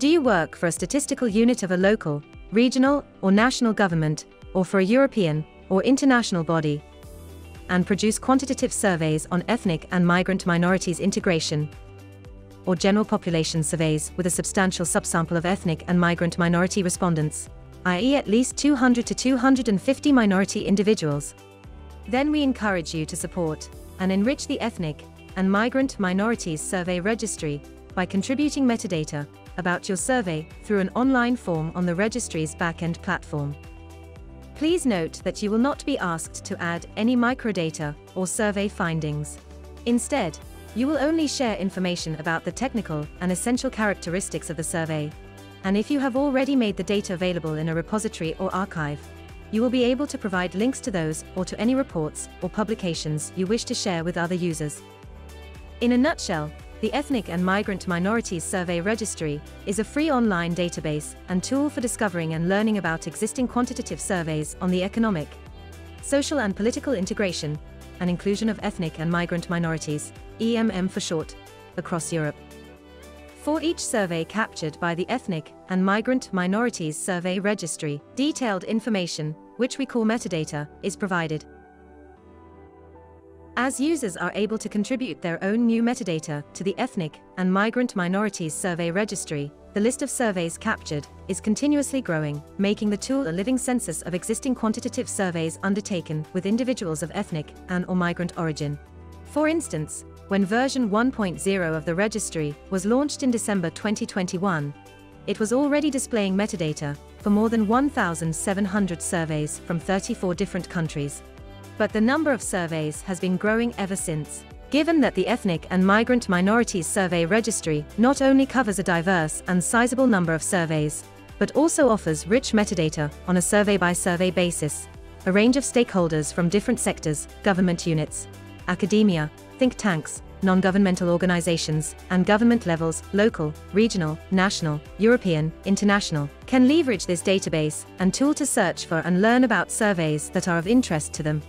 Do you work for a statistical unit of a local, regional, or national government, or for a European or international body? And produce quantitative surveys on ethnic and migrant minorities integration, or general population surveys with a substantial subsample of ethnic and migrant minority respondents, i.e., at least 200 to 250 minority individuals. Then we encourage you to support and enrich the ethnic and migrant minorities survey registry by contributing metadata about your survey through an online form on the registry's backend platform. Please note that you will not be asked to add any microdata or survey findings. Instead, you will only share information about the technical and essential characteristics of the survey. And if you have already made the data available in a repository or archive, you will be able to provide links to those or to any reports or publications you wish to share with other users. In a nutshell, the Ethnic and Migrant Minorities Survey Registry is a free online database and tool for discovering and learning about existing quantitative surveys on the economic, social and political integration and inclusion of ethnic and migrant minorities, EMM for short, across Europe. For each survey captured by the Ethnic and Migrant Minorities Survey Registry, detailed information, which we call metadata, is provided. As users are able to contribute their own new metadata to the Ethnic and Migrant Minorities Survey Registry, the list of surveys captured is continuously growing, making the tool a living census of existing quantitative surveys undertaken with individuals of ethnic and or migrant origin. For instance, when version 1.0 of the registry was launched in December 2021, it was already displaying metadata for more than 1,700 surveys from 34 different countries. But the number of surveys has been growing ever since. Given that the Ethnic and Migrant Minorities Survey Registry not only covers a diverse and sizable number of surveys, but also offers rich metadata on a survey-by-survey basis, a range of stakeholders from different sectors, government units, academia, think tanks, non-governmental organizations, and government levels, local, regional, national, European, international, can leverage this database and tool to search for and learn about surveys that are of interest to them.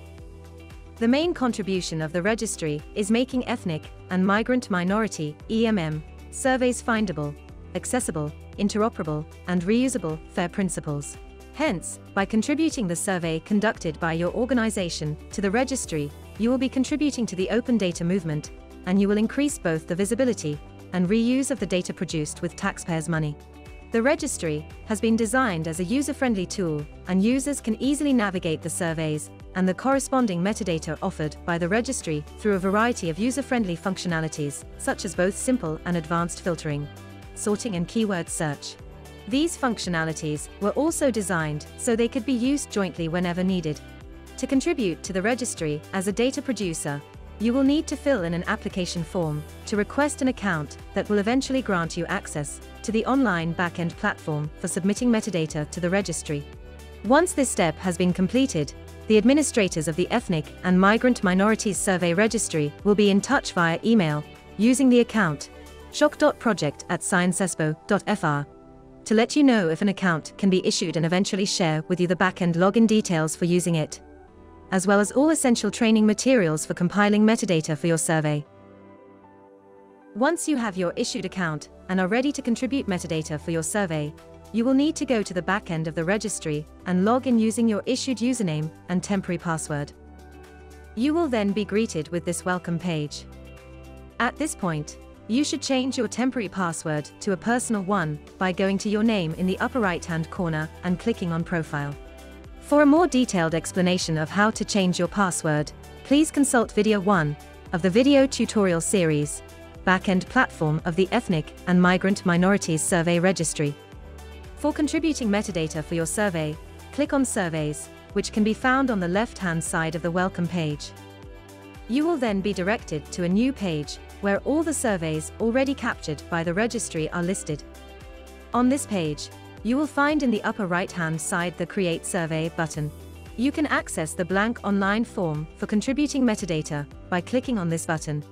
The main contribution of the registry is making ethnic and migrant minority EMM surveys findable, accessible, interoperable, and reusable FAIR principles. Hence, by contributing the survey conducted by your organization to the registry, you will be contributing to the open data movement, and you will increase both the visibility and reuse of the data produced with taxpayers' money. The registry has been designed as a user-friendly tool, and users can easily navigate the surveys and the corresponding metadata offered by the registry through a variety of user-friendly functionalities, such as both simple and advanced filtering, sorting and keyword search. These functionalities were also designed so they could be used jointly whenever needed, to contribute to the registry as a data producer, you will need to fill in an application form to request an account that will eventually grant you access to the online backend platform for submitting metadata to the registry. Once this step has been completed, the administrators of the Ethnic and Migrant Minorities Survey Registry will be in touch via email using the account sshoc.project at sciencespo.fr to let you know if an account can be issued and eventually share with you the backend login details for using it as well as all essential training materials for compiling metadata for your survey. Once you have your issued account and are ready to contribute metadata for your survey, you will need to go to the back end of the registry and log in using your issued username and temporary password. You will then be greeted with this welcome page. At this point, you should change your temporary password to a personal one by going to your name in the upper right hand corner and clicking on Profile. For a more detailed explanation of how to change your password, please consult video 1 of the video tutorial series, Backend Platform of the Ethnic and Migrant Minorities Survey Registry. For contributing metadata for your survey, click on Surveys, which can be found on the left-hand side of the Welcome page. You will then be directed to a new page, where all the surveys already captured by the registry are listed. On this page, you will find in the upper right-hand side the Create Survey button. You can access the blank online form for contributing metadata by clicking on this button.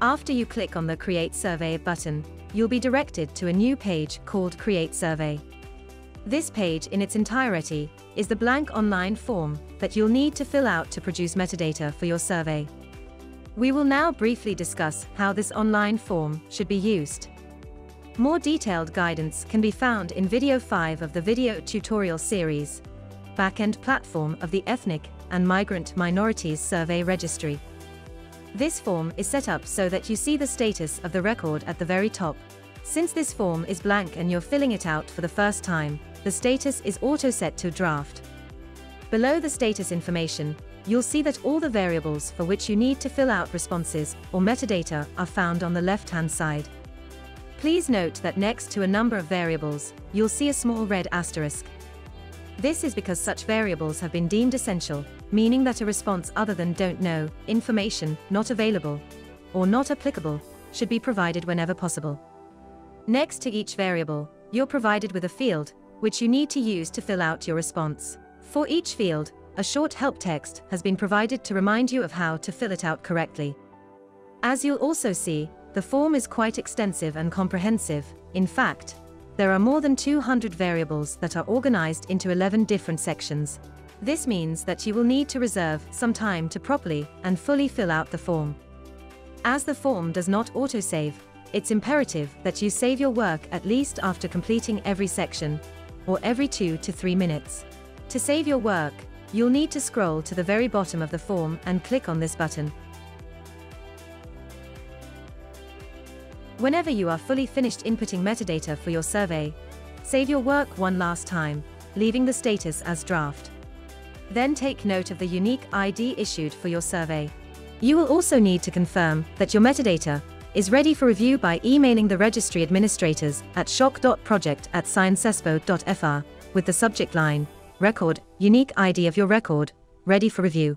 After you click on the Create Survey button, you'll be directed to a new page called Create Survey. This page in its entirety is the blank online form that you'll need to fill out to produce metadata for your survey. We will now briefly discuss how this online form should be used. More detailed guidance can be found in video 5 of the video tutorial series, Backend Platform of the Ethnic and Migrant Minorities Survey Registry. This form is set up so that you see the status of the record at the very top. Since this form is blank and you're filling it out for the first time, the status is auto-set to draft. Below the status information, you'll see that all the variables for which you need to fill out responses or metadata are found on the left-hand side. Please note that next to a number of variables, you'll see a small red asterisk. This is because such variables have been deemed essential, meaning that a response other than don't know, information, not available, or not applicable, should be provided whenever possible. Next to each variable, you're provided with a field, which you need to use to fill out your response. For each field, a short help text has been provided to remind you of how to fill it out correctly. As you'll also see, the form is quite extensive and comprehensive, in fact, there are more than 200 variables that are organized into 11 different sections. This means that you will need to reserve some time to properly and fully fill out the form. As the form does not autosave, it's imperative that you save your work at least after completing every section, or every 2 to 3 minutes. To save your work, you'll need to scroll to the very bottom of the form and click on this button. Whenever you are fully finished inputting metadata for your survey, save your work one last time, leaving the status as draft. Then take note of the unique ID issued for your survey. You will also need to confirm that your metadata is ready for review by emailing the registry administrators at sshoc.project at sciencespo.fr with the subject line, Record, Unique ID of your record, ready for review.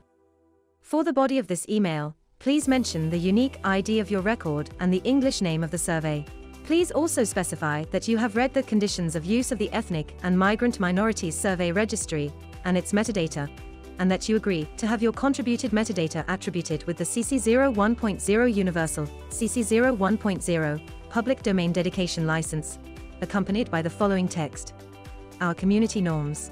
For the body of this email, please mention the unique ID of your record and the English name of the survey. Please also specify that you have read the conditions of use of the Ethnic and Migrant Minorities Survey Registry and its metadata, and that you agree to have your contributed metadata attributed with the CC0 1.0 Universal, CC0 1.0, Public Domain Dedication License, accompanied by the following text. Our community norms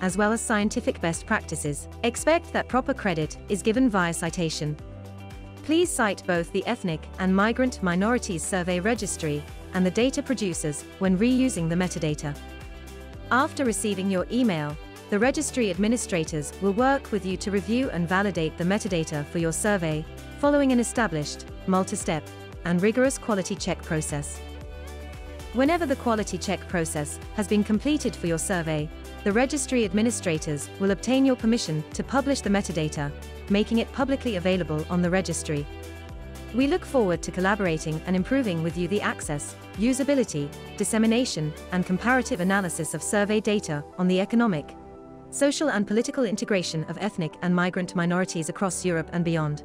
as well as scientific best practices. Expect that proper credit is given via citation, Please cite both the Ethnic and Migrant Minorities Survey Registry and the data producers when reusing the metadata. After receiving your email, the registry administrators will work with you to review and validate the metadata for your survey, following an established, multi-step, and rigorous quality check process. Whenever the quality check process has been completed for your survey, the registry administrators will obtain your permission to publish the metadata, making it publicly available on the registry. We look forward to collaborating and improving with you the access, usability, dissemination, and comparative analysis of survey data on the economic, social and political integration of ethnic and migrant minorities across Europe and beyond.